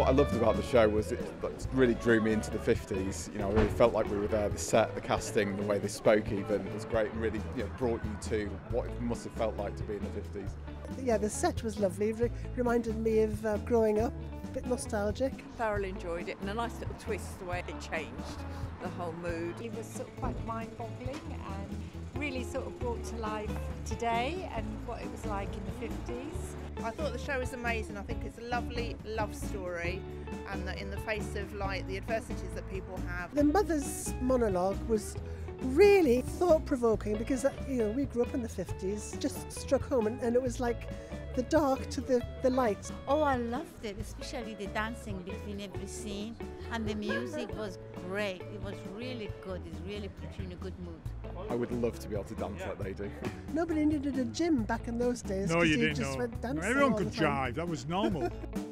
What I loved about the show was it really drew me into the 50s. You know, I really felt like we were there. The set, the casting, the way they spoke even was great and really you know, brought you to what it must have felt like to be in the 50s. Yeah, the set was lovely. It reminded me of uh, growing up, a bit nostalgic. Thoroughly enjoyed it and a nice little twist the way it changed the whole mood. It was sort of quite mind-boggling and really sort of brought to life today and what it was like in the 50s. I thought the show was amazing. I think it's a lovely love story, and that in the face of like the adversities that people have. The mother's monologue was really thought-provoking because uh, you know we grew up in the 50s, just struck home, and, and it was like the dark to the, the light. Oh, I loved it, especially the dancing between every scene, and the music was great. It was really good. It really put you in a good mood. I would love to be able to dance like they do. Nobody needed a gym back in those days. No, 'cause you didn't just know. went dancing Everyone all could the time. jive. That was normal.